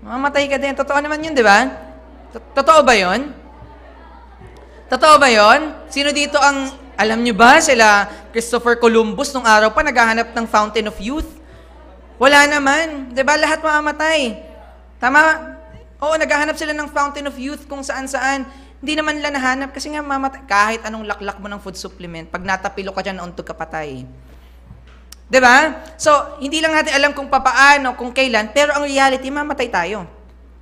Mamamatay ka din. Totoo naman yun, di ba? Totoo ba yun? Totoo ba yun? Sino dito ang, alam nyo ba, sila Christopher Columbus nung araw pa naghahanap ng Fountain of Youth? Wala naman. Di ba? Lahat mamamatay. Tama? Oo, naghahanap sila ng Fountain of Youth kung saan-saan. Hindi naman nila nahanap kasi nga mamatay. Kahit anong laklak mo ng food supplement, pag natapilo ka dyan, nauntog ka patay. ba? Diba? So, hindi lang natin alam kung papaano, kung kailan, pero ang reality, mamatay tayo.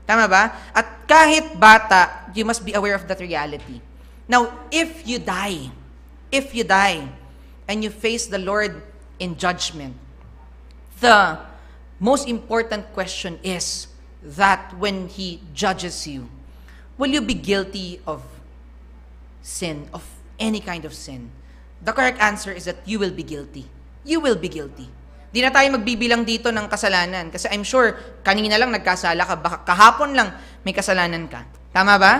Tama ba? At kahit bata, you must be aware of that reality. Now, if you die, if you die, and you face the Lord in judgment, the most important question is that when He judges you, will you be guilty of sin, of any kind of sin? The correct answer is that you will be guilty. You will be guilty. Di na tayo magbibilang dito ng kasalanan. Kasi I'm sure, kanina lang nagkasala ka, baka kahapon lang may kasalanan ka. Tama ba?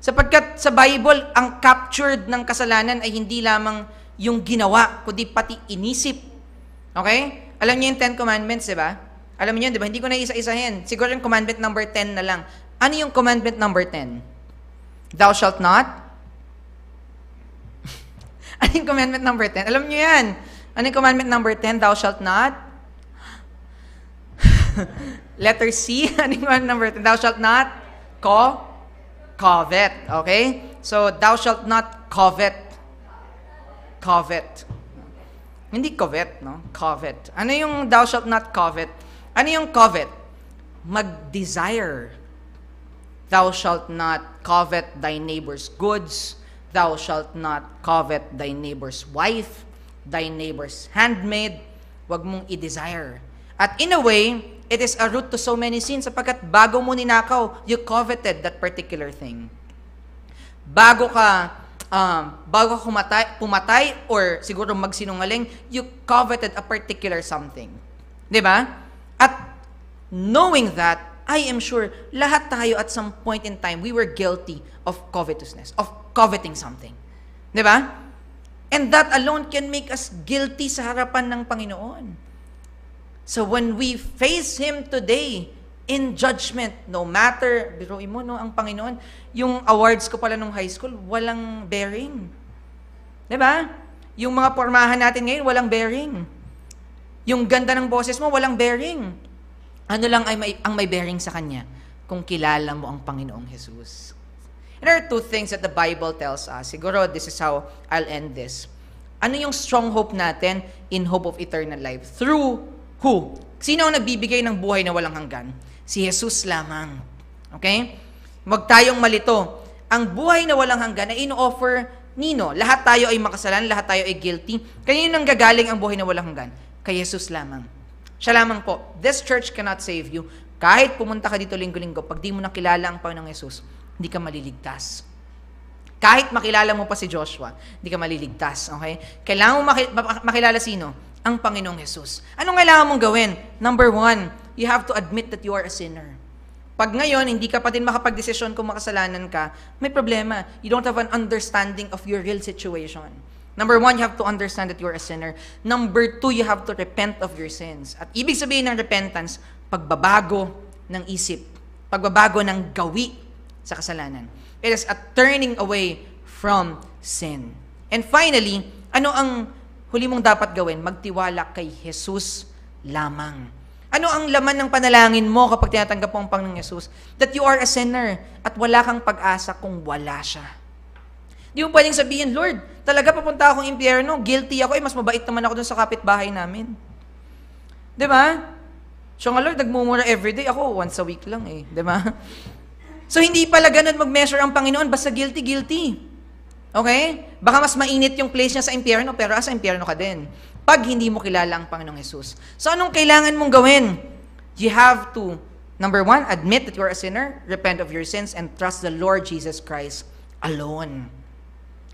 Sapagkat sa Bible, ang captured ng kasalanan ay hindi lamang yung ginawa, kundi pati inisip. Okay? Alam niyo yung Ten Commandments, di ba? Alam niyo, di ba? Hindi ko na isa-isahin. Siguro yung commandment number 10 na lang. Ano yung commandment number 10? Thou shalt not? ano yung commandment number 10? Alam niyo yan. Ano yung commandment number 10? Thou shalt not? Letter C. ano yung commandment number 10? Thou shalt not? Co? Covet. Okay? So, thou shalt not covet. Covet. Hindi covet, no? Covet. Ano yung thou shalt not covet? Ano yung covet? Mag-desire Thou shalt not covet thy neighbor's goods. Thou shalt not covet thy neighbor's wife, thy neighbor's handmaid. Huwag mong i-desire. At in a way, it is a root to so many sins sapagkat bago mo ninakaw, you coveted that particular thing. Bago ka um, bago ka kumatay, pumatay or siguro magsinungaling, you coveted a particular something. 'Di ba? Knowing that, I am sure lahat tayo at some point in time we were guilty of covetousness, of coveting something. 'Di ba? And that alone can make us guilty sa harapan ng Panginoon. So when we face Him today in judgment, no matter, biruin mo, no, ang Panginoon, yung awards ko pala nung high school, walang bearing. Di ba? Yung mga pormahan natin ngayon, walang bearing. Yung ganda ng boses mo, walang bearing. Ano lang ay may, ang may bearing sa Kanya? Kung kilala mo ang Panginoong Jesus. There are two things that the Bible tells us. Siguro, this is how I'll end this. Ano yung strong hope natin in hope of eternal life? Through who? Sino ang nagbibigay ng buhay na walang hanggan? Si Jesus lamang. Okay? Huwag tayong malito. Ang buhay na walang hanggan na ino-offer nino. Lahat tayo ay makasalan, lahat tayo ay guilty. Kanino nang gagaling ang buhay na walang hanggan? Kay Jesus lamang. Siya lamang po. This church cannot save you. Kahit pumunta ka dito linggo-linggo, pag di mo nakilala ang Panginoong Jesus, hindi ka maliligtas. Kahit makilala mo pa si Joshua, hindi ka maliligtas. Okay? Kailangan mo makilala sino? Ang Panginoong Jesus. Anong kailangan mong gawin? Number one, you have to admit that you are a sinner. Pag ngayon, hindi ka pa din makapag-desisyon kung makasalanan ka, may problema. You don't have an understanding of your real situation. Number one, you have to understand that you're a sinner. Number two, you have to repent of your sins. At ibig sabihin ng repentance, pagbabago ng isip. Pagbabago ng gawi sa kasalanan. It is a turning away from sin. And finally, ano ang huli mong dapat gawin? Magtiwala kay Jesus lamang. Ano ang laman ng panalangin mo kapag tinatanggap mo ang Panginoong Jesus? That you are a sinner at wala kang pag-asa kung wala siya. Di mo pwedeng sabihin, Lord, talaga papunta akong impyerno, guilty ako, eh, mas mabait naman ako dun sa kapitbahay namin. Di ba? So nga, Lord, nagmumura everyday. Ako, once a week lang eh. Di ba? So, hindi pala ganun mag-measure ang Panginoon. Basta guilty, guilty. Okay? Baka mas mainit yung place niya sa impyerno, pero asa impyerno ka din. Pag hindi mo kilala ang Panginoong Jesus. So, anong kailangan mong gawin? You have to, number one, admit that you're a sinner, repent of your sins, and trust the Lord Jesus Christ alone.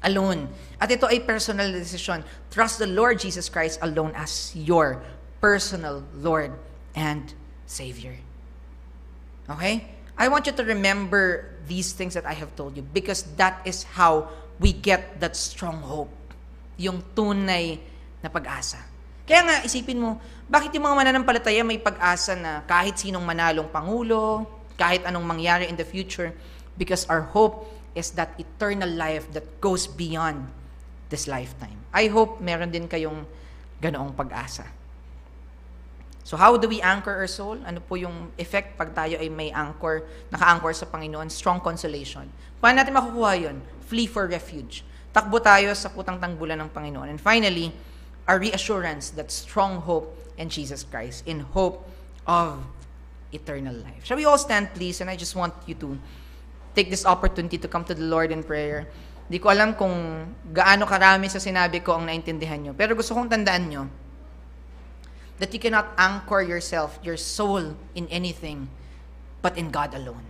Alone. At ito ay personal decision. Trust the Lord Jesus Christ alone as your personal Lord and Savior. Okay? I want you to remember these things that I have told you because that is how we get that strong hope. Yung tunay na pag-asa. Kaya nga, isipin mo, bakit yung mga mananampalataya may pag-asa na kahit sinong manalong pangulo, kahit anong mangyari in the future, because our hope is that eternal life that goes beyond this lifetime. I hope meron din kayong ganoong pag-asa. So how do we anchor our soul? Ano po yung effect pag tayo ay may anchor, naka-anchor sa Panginoon? Strong consolation. Paano natin makukuha yun? Flee for refuge. Takbo tayo sa putang tangbulan ng Panginoon. And finally, our reassurance that strong hope in Jesus Christ, in hope of eternal life. Shall we all stand please? And I just want you to take this opportunity to come to the Lord in prayer. Di ko alam kung gaano karami sa sinabi ko ang naintindihan nyo. Pero gusto kong tandaan nyo, that you cannot anchor yourself, your soul, in anything but in God alone.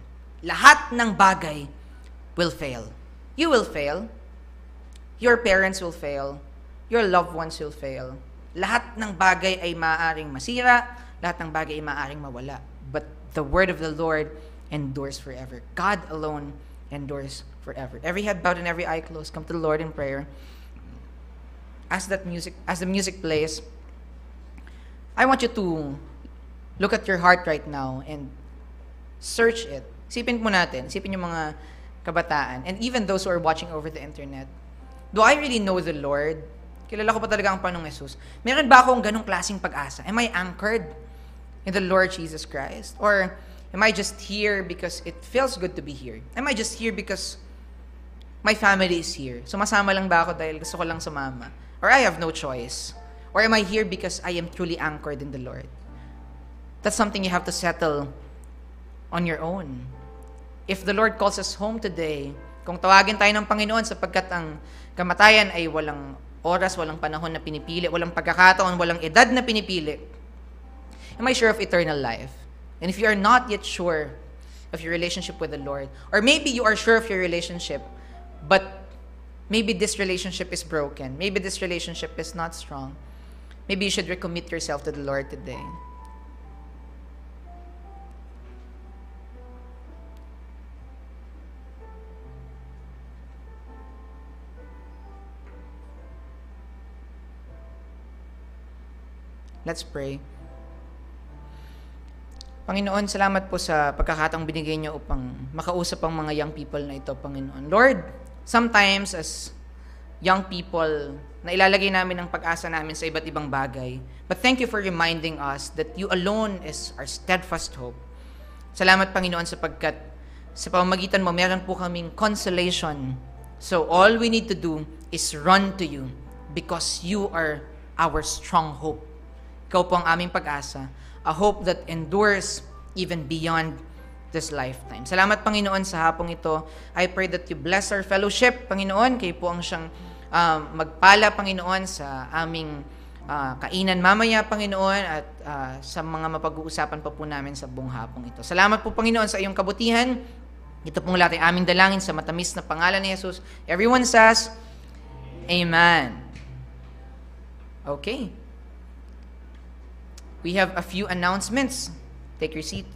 Lahat ng bagay will fail. You will fail. Your parents will fail. Your loved ones will fail. Lahat ng bagay ay maaaring masira. Lahat ng bagay ay maaaring mawala. But the word of the Lord endures forever. God alone endures forever. Every head bowed and every eye closed. Come to the Lord in prayer. As that music, as the music plays, I want you to look at your heart right now and search it. Sipin mo natin, sipin yung mga kabataan, and even those who are watching over the internet. Do I really know the Lord? Kilala ko pa talaga ang Panginoong Jesus. Meron ba akong ganong klaseng pag-asa? Am I anchored in the Lord Jesus Christ? Or am I just here because it feels good to be here? Am I just here because my family is here? Sumasama lang ba ako dahil gusto ko lang sumama? Or I have no choice? Or am I here because I am truly anchored in the Lord? That's something you have to settle on your own. If the Lord calls us home today, kung tawagin tayo ng Panginoon sapagkat ang kamatayan ay walang oras, walang panahon na pinipili, walang pagkakataon, walang edad na pinipili, am I sure of eternal life? And if you are not yet sure of your relationship with the Lord, or maybe you are sure of your relationship, but Maybe this relationship is broken. Maybe this relationship is not strong. Maybe you should recommit yourself to the Lord today. Let's pray. Panginoon, salamat po sa pagkakataong binigay niyo upang makausap ang mga young people na ito, Panginoon. Lord, sometimes as young people, na ilalagay namin ang pag-asa namin sa iba't ibang bagay. But thank you for reminding us that you alone is our steadfast hope. Salamat, Panginoon, sapagkat sa pamamagitan mo, meron po kaming consolation. So all we need to do is run to you because you are our strong hope. Ikaw po ang aming pag-asa. A hope that endures even beyond this lifetime. Salamat, Panginoon, sa hapong ito. I pray that you bless our fellowship, Panginoon. Kayo po ang siyang um, magpala, Panginoon, sa aming uh, kainan mamaya, Panginoon, at uh, sa mga mapag-uusapan pa po namin sa buong hapong ito. Salamat po, Panginoon, sa iyong kabutihan. Ito pong lahat ay aming dalangin sa matamis na pangalan ni Jesus. Everyone says, Amen. Okay. We have a few announcements. Take your seat.